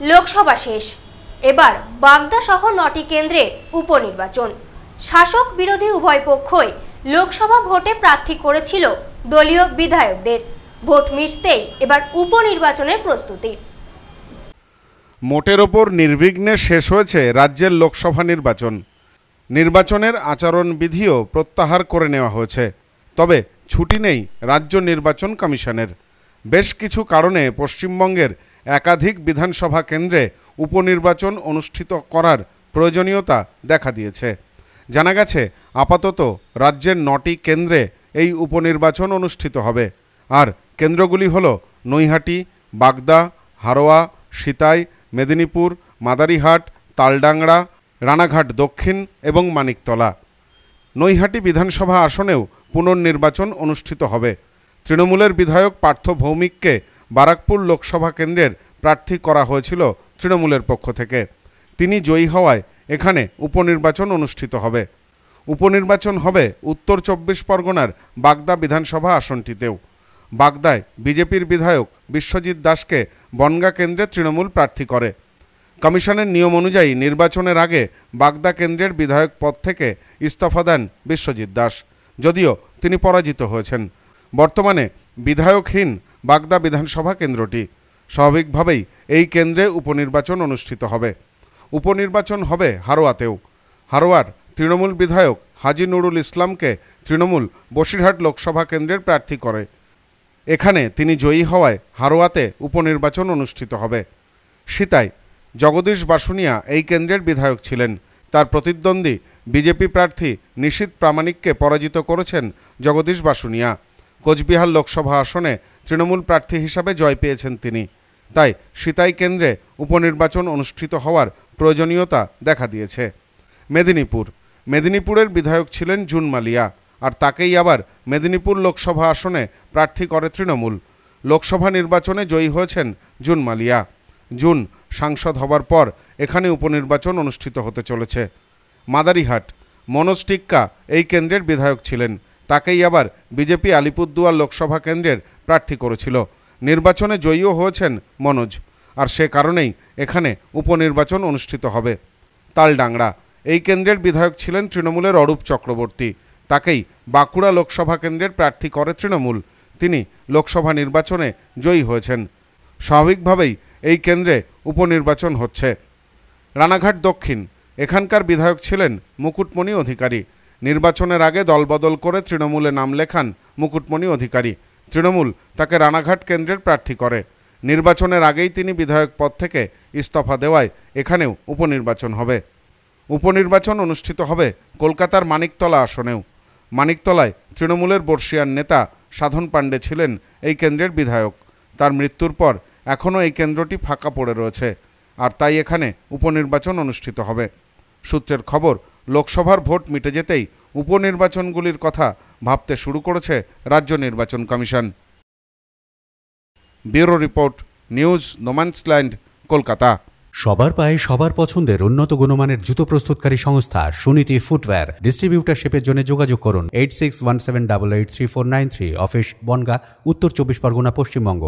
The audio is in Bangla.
লোকসভা শেষ। এবার বাগদা সহ নটি কেন্দ্রে উপনির্বাচন। শাসক বিরোধী উভয় পক্ষই লোকসভা ভোটে প্রার্থী করেছিল দলীয় বিধায়কদের। ভোট মিটতেই এবার উপনির্বাচনের প্রস্তুতি। মোটের ওপর নির্বিঘ্নে শেষ হয়েছে রাজ্যের লোকসভা নির্বাচন। নির্বাচনের আচরণবিধিও প্রত্যাহার করে নেওয়া হয়েছে। তবে ছুটি নেই রাজ্য নির্বাচন কমিশনের। বেশ কিছু কারণে পশ্চিমবঙ্গের একাধিক বিধানসভা কেন্দ্রে উপনির্বাচন অনুষ্ঠিত করার প্রয়োজনীয়তা দেখা দিয়েছে। জানা গেছে, আপাতত রাজ্যের নটি কেন্দ্রে এই উপনির্বাচন অনুষ্ঠিত হবে। আর কেন্দ্রগুলি হল নৈহাটি, বাগদা, হারোয়া, সিতাই, মেদিনীপুর, মাদারিহাট, তালডাংরা, রানাঘাট দক্ষিণ এবং মানিকতলা। নৈহাটি বিধানসভা আসনেও পুনর্নির্বাচন অনুষ্ঠিত হবে। তৃণমূলের বিধায়ক পার্থ ভৌমিককে বারাকপুর লোকসভা কেন্দ্রের প্রার্থী করা হয়েছিল তৃণমূলের পক্ষ থেকে। তিনি জয়ী হওয়ায় এখানে উপনির্বাচন অনুষ্ঠিত হবে। উপনির্বাচন হবে উত্তর চব্বিশ পরগনার বাগদা বিধানসভা আসনটিতেও। বাগদায় বিজেপির বিধায়ক বিশ্বজিৎ দাসকে বনগা কেন্দ্রে তৃণমূল প্রার্থী করে। কমিশনের নিয়ম অনুযায়ী নির্বাচনের আগে বাগদা কেন্দ্রের বিধায়ক পদ থেকে ইস্তফা দেন বিশ্বজিৎ দাস। যদিও তিনি পরাজিত হয়েছেন। বর্তমানে বিধায়কহীন বাগদা বিধানসভা কেন্দ্রটি। স্বাভাবিকভাবেই এই কেন্দ্রে উপনির্বাচন অনুষ্ঠিত হবে। উপনির্বাচন হবে হারোয়াতেও। হারোয়ার তৃণমূল বিধায়ক হাজি নুরুল ইসলামকে তৃণমূল বসিরহাট লোকসভা কেন্দ্রের প্রার্থী করে। এখানে তিনি জয়ী হওয়ায় হারোয়াতে উপনির্বাচন অনুষ্ঠিত হবে। সীতায় জগদীশ বাসুনিয়া এই কেন্দ্রের বিধায়ক ছিলেন। তার প্রতিদ্বন্দ্বী বিজেপি প্রার্থী নিশীত প্রামাণিককে পরাজিত করেছেন জগদীশ বাসুনিয়া। কোচবিহার লোকসভা আসনে তৃণমূল প্রার্থী হিসাবে জয় পেয়েছেন তিনি। তাই সিতাই কেন্দ্রে উপনির্বাচন অনুষ্ঠিত হওয়ার প্রয়োজনীয়তা দেখা দিয়েছে। মেদিনীপুর। মেদিনীপুরের বিধায়ক ছিলেন জুন মালিয়া, আর তাকেই আবার মেদিনীপুর লোকসভা আসনে প্রার্থী করে তৃণমূল। লোকসভা নির্বাচনে জয়ী হয়েছেন জুন মালিয়া। জুন সাংসদ হবার পর এখানে উপনির্বাচন অনুষ্ঠিত হতে চলেছে। মাদারিহাট। মনোজ টিক্কা এই কেন্দ্রের বিধায়ক ছিলেন। তাকেই আবার বিজেপি আলিপুরদুয়ার লোকসভা কেন্দ্রের প্রার্থী করেছিল। নির্বাচনে জয়ীও হয়েছেন মনোজ। আর সে কারণেই এখানে উপনির্বাচন অনুষ্ঠিত হবে। তালডাংরা। এই কেন্দ্রের বিধায়ক ছিলেন তৃণমূলের অরূপ চক্রবর্তী। তাকেই বাঁকুড়া লোকসভা কেন্দ্রের প্রার্থী করে তৃণমূল। তিনি লোকসভা নির্বাচনে জয়ী হয়েছেন। স্বাভাবিকভাবেই এই কেন্দ্রে উপনির্বাচন হচ্ছে। রানাঘাট দক্ষিণ। এখানকার বিধায়ক ছিলেন মুকুটমণি অধিকারী। নির্বাচনের আগে দলবদল করে তৃণমূলে নাম লেখান মুকুটমণি অধিকারী। তৃণমূল তাকে রানাঘাট কেন্দ্রের প্রার্থী করে। নির্বাচনের আগেই তিনি বিধায়ক পদ থেকে ইস্তফা দেওয়ায় এখানেও উপনির্বাচন হবে। উপনির্বাচন অনুষ্ঠিত হবে কলকাতার মানিকতলা আসনেও। মানিকতলায় তৃণমূলের বর্ষিয়ার নেতা সাধন পাণ্ডে ছিলেন এই কেন্দ্রের বিধায়ক। তার মৃত্যুর পর এখনও এই কেন্দ্রটি ফাঁকা পড়ে রয়েছে। আর তাই এখানে উপনির্বাচন অনুষ্ঠিত হবে। সূত্রের খবর লোকসভার ভোট মিটে যেতেই উপনির্বাচনগুলির কথা ভাবতে শুরু করেছে রাজ্য নির্বাচন commission. Bureau report, news no man's land Kolkata. সবার পায়ে সবার পছন্দের উন্নত গুণমানের জুতো প্রস্তুতকারী সংস্থা সুনীতি ফুটওয়্যার ডিস্ট্রিবিউটারশিপের জন্য যোগাযোগ করুন eight six one seven double eight three four nine three office Bongaon, উত্তর চব্বিশ পরগনা, পশ্চিমবঙ্গ।